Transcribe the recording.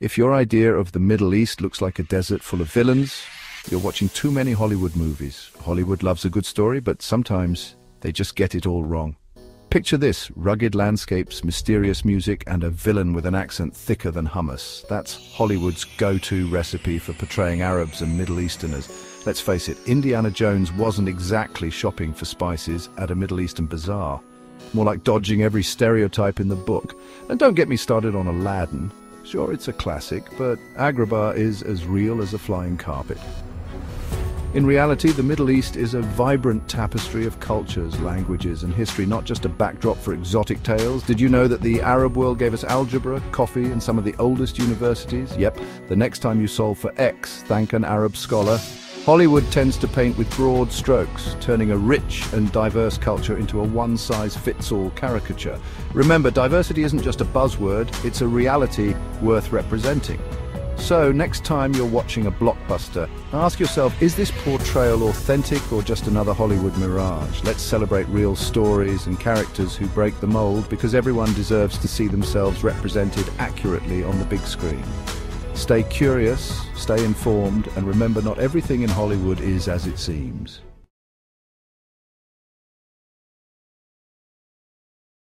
If your idea of the Middle East looks like a desert full of villains, you're watching too many Hollywood movies. Hollywood loves a good story, but sometimes they just get it all wrong. Picture this, rugged landscapes, mysterious music, and a villain with an accent thicker than hummus. That's Hollywood's go-to recipe for portraying Arabs and Middle Easterners. Let's face it, Indiana Jones wasn't exactly shopping for spices at a Middle Eastern bazaar. More like dodging every stereotype in the book. And don't get me started on Aladdin. Sure, it's a classic, but Agrabah is as real as a flying carpet. In reality, the Middle East is a vibrant tapestry of cultures, languages and history, not just a backdrop for exotic tales. Did you know that the Arab world gave us algebra, coffee and some of the oldest universities? Yep, the next time you solve for X, thank an Arab scholar. Hollywood tends to paint with broad strokes, turning a rich and diverse culture into a one-size-fits-all caricature. Remember, diversity isn't just a buzzword, it's a reality worth representing. So, next time you're watching a blockbuster, ask yourself, is this portrayal authentic or just another Hollywood mirage? Let's celebrate real stories and characters who break the mold because everyone deserves to see themselves represented accurately on the big screen. Stay curious, stay informed, and remember not everything in Hollywood is as it seems.